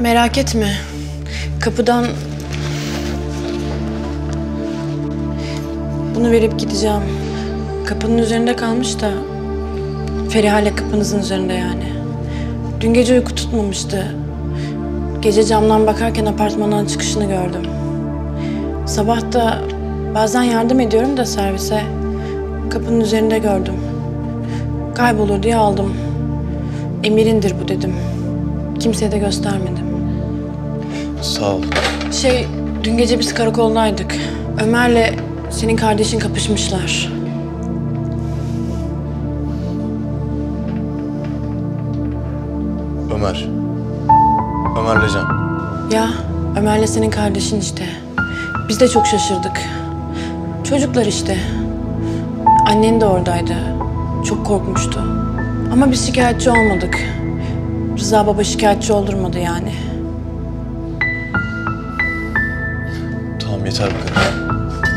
Merak etme. Kapıdan... Bunu verip gideceğim. Kapının üzerinde kalmış da... Feriha ile kapınızın üzerinde yani. Dün gece uyku tutmamıştı. Gece camdan bakarken apartmandan çıkışını gördüm. Sabah da bazen yardım ediyorum da servise. Kapının üzerinde gördüm. Kaybolur diye aldım. Emir'indir bu dedim. Kimseye de göstermedim. Sağ ol. Şey, dün gece biz karakoldaydık. Ömer'le senin kardeşin kapışmışlar. Ömer. Ömer'le Can. Ya, Ömer'le senin kardeşin işte. Biz de çok şaşırdık. Çocuklar işte. Annen de oradaydı. Çok korkmuştu. Ama biz şikayetçi olmadık. Rıza baba şikayetçi oldurmadı yani. Tamam yeter bu kadar.